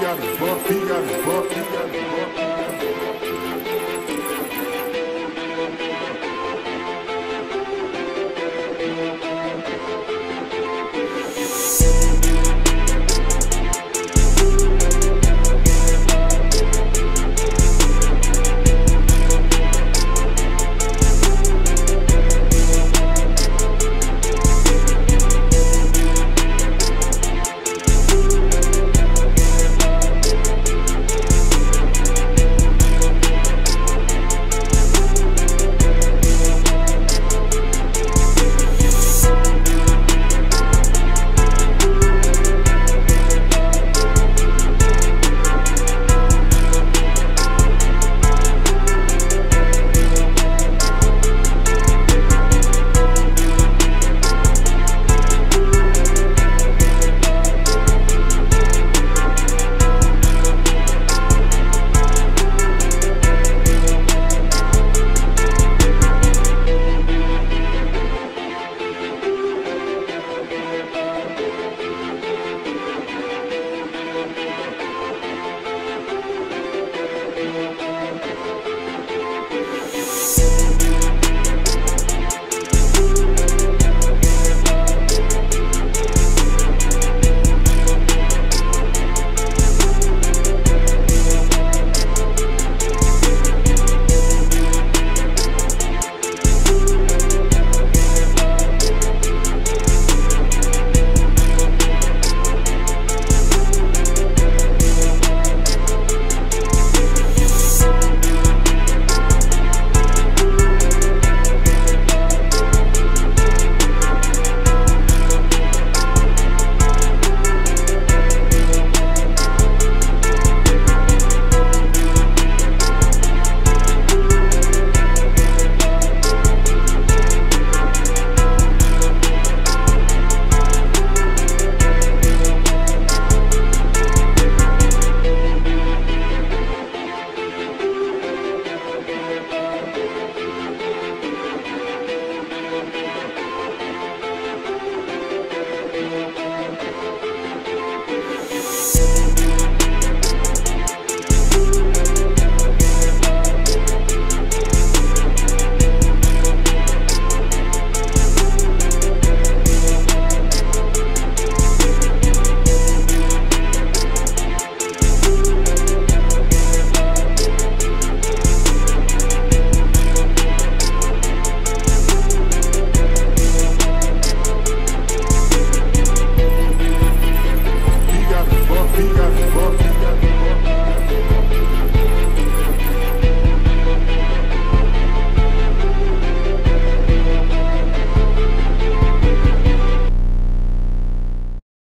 got a buck, he got a buck, he got a buck.